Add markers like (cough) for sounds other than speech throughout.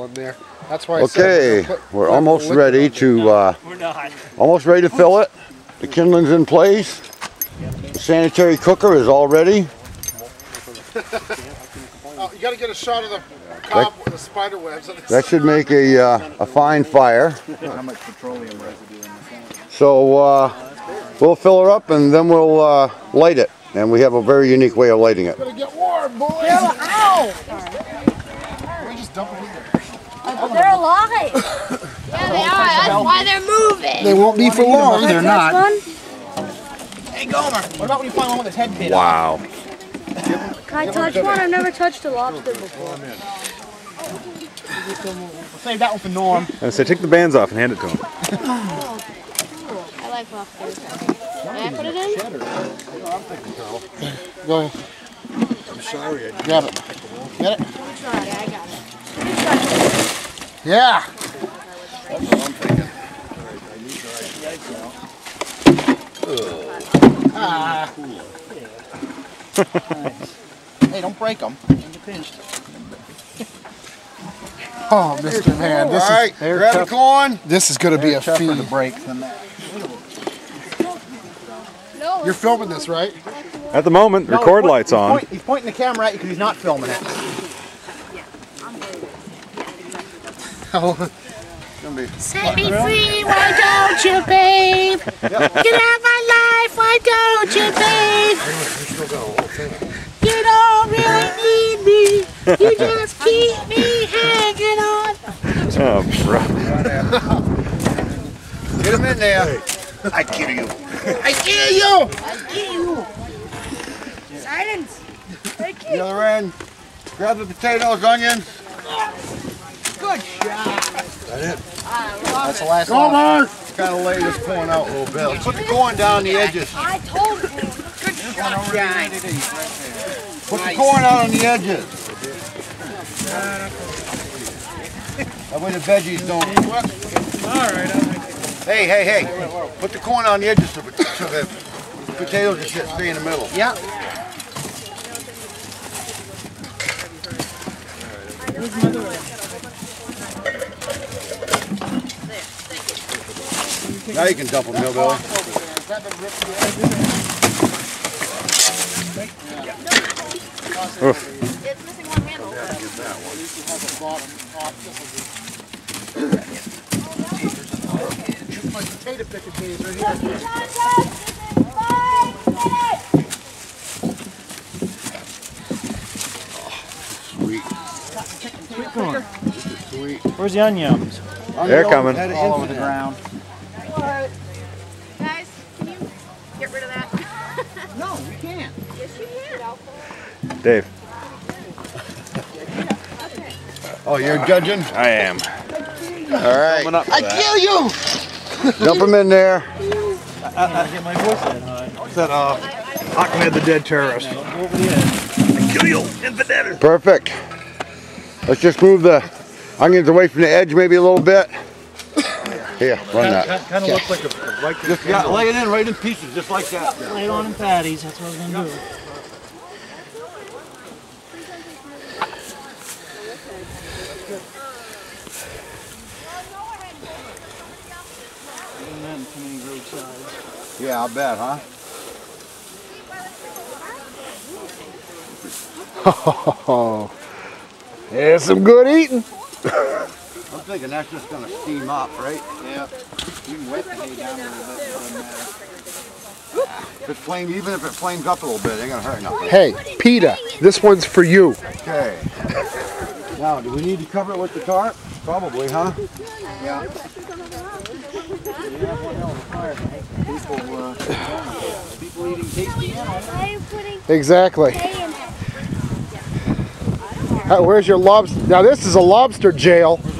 on there. That's why I said Okay, we're put- we're almost ready to, uh, We're not. almost ready to fill it. The kindling's in place. The sanitary cooker is all ready. (laughs) Oh, you gotta get a shot of the cob with the spider webs. That should make a, uh, a fine fire. How much petroleum residue in the? So, uh, we'll fill her up and then we'll, uh, light it. And we have a very unique way of lighting it. Gotta get warm, boys. Ow! We just dump it in there. Oh, they're alive. (coughs) yeah, they are. That's why they're moving. They won't be for long. They're not. One? Hey Gomer, what about when you find one with his head bit? Wow. Can I touch one? I've never touched a lobster before. We'll save that one for Norm. I say take the bands off and hand it to him. I like lobsters. May I put it in? Go ahead. I'm sorry. I Grab it. Get it? Sorry, I got it. Yeah. Ah. Hey, don't break them. Oh, Mr. Man, this All right, is grab the corn. this is gonna be a Tougher to break than that. No, You're filming this, right? At the moment, No, record point- lights he's on. point- he's pointing the camera at you because he's not filming it. Set me free. Why don't you, babe? Get out of my life. Why don't you, babe? You don't really need me. You (laughs) just keep me hanging on. Oh, bro. Get him in there. I kill you. I kill you. I kill you. Silence. Thank The other end. Grab the potatoes, onions. Good shot. That's the last Come one. on. Kind of lay this corn out a little bit. Let's put the corn down the edges. I told you. Good shot, John. Put the corn out on the edges. That way the veggies don't. Hey, hey, hey. Put the corn on the edges so the, the potatoes and shit stay in the middle. Yeah. Now you can dump them, Hillbilly. Oof. It's missing one handle. My potato picking days right here. Sweet. This is sweet. Where's the onions? They're coming. Had All over the ground. Dave. (laughs) Oh, you're judging? I am. All right. I kill you. Dump them in there. I, I, I get my voice That, uh, Ahmed the dead terrorist. Kill you, infidel! Perfect. Let's just move the onions away from the edge maybe a little bit. Here, run that. Kind of looks like a, like Just yeah, lay it in right in pieces, just like that. Lay it on in patties. That's what I was gonna do. Yeah, I bet, huh? (laughs) Oh, there's some good eating. I'm thinking that's just gonna steam up, right? Yeah. You can wet the hay down a little bit, doesn't matter. If it flame, even if it flames up a little bit, it ain't gonna hurt nothing. Hey, PETA, this one's for you. Okay. Now, do we need to cover it with the tarp? Probably, huh? Yeah. People, people eating tasty animals. Why are you putting Exactly. where's your lobster? Now this is a lobster jail. We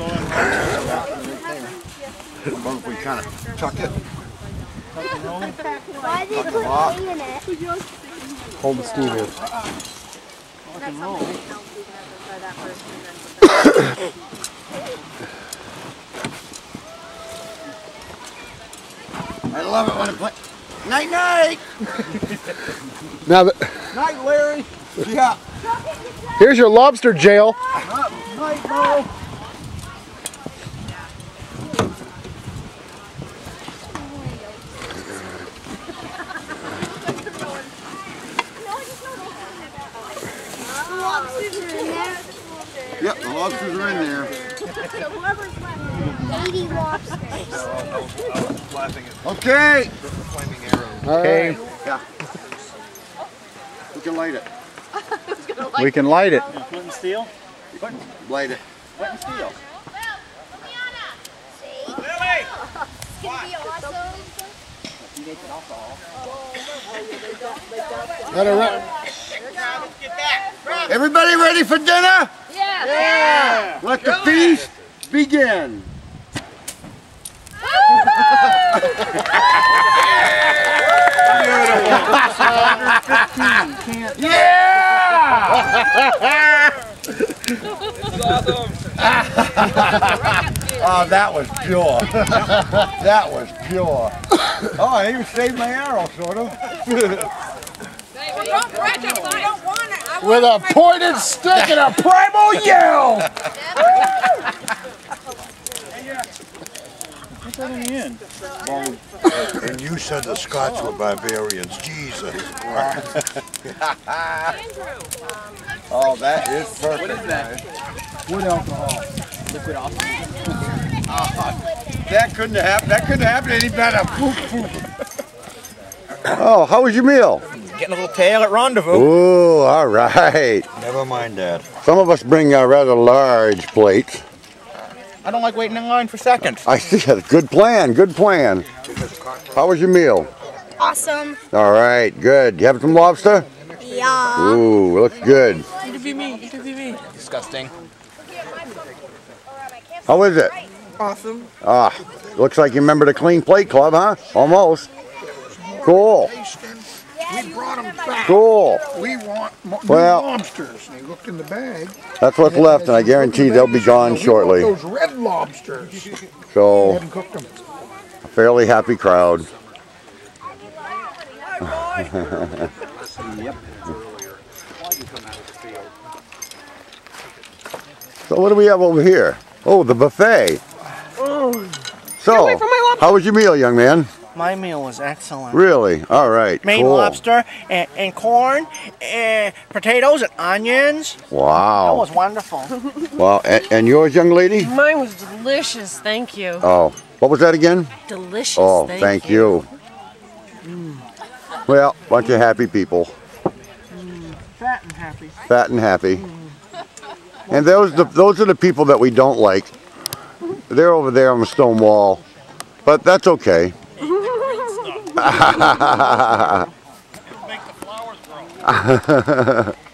kind of tuck it? Why did put Rock. hay in it? Hold the steam in. I love it when it play. Night night! Now, the, Night, Larry! Yeah. here's your lobster jail. Night, Mo. lobsters are in there. Yep, the lobsters are in there. So whoever's left, 80 lobsters. Okay. Okay. Yeah. We can light it. (laughs) We can light it. Flint and steel? Light it. Flint and steel. Let her run. Everybody ready for dinner? Yeah. Let the feast begin. yeah! Oh, that was pure. that was pure. Oh, I even saved my arrow, sort of. With a pointed stick and a primal (laughs) yell. (laughs) And you said the Scots were barbarians. Jesus Christ. Oh, that is perfect. What is that? Wood alcohol. Liquid off. Uh-huh. That couldn't have happened. That couldn't happen any better. (laughs) oh, how was your meal? Getting a little tail at rendezvous. Ooh, all right. Never mind that. Some of us bring uh, rather large plates. I don't like waiting in line for seconds. I see it. Good plan. Good plan. How was your meal? Awesome. All right, good. You have some lobster? Yeah. Ooh, looks good. Disgusting. How is it? Awesome. Ah, looks like you remember the Clean Plate Club, huh? Almost. Cool. We brought them back. Cool. We want mo- new Well- lobsters. They looked in the bag. That's what's left, and I guarantee they'll be gone We want shortly. Those red lobsters. So, haven't cooked them. a fairly happy crowd. (laughs) So what do we have over here? Oh, the buffet. Oh. So, how was your meal, young man? My meal was excellent. Really? All right. Maine cool. lobster and, and corn and potatoes and onions. Wow. That was wonderful. (laughs) Wow. And, and yours, young lady? Mine was delicious, thank you. Oh, what was that again? Delicious, Oh, thank, thank you. Well, bunch of happy people, Fat and happy. fat and happy. And those the, those are the people that we don't like. They're over there on the stone wall, but that's okay. (laughs) Make the flowers grow. (laughs)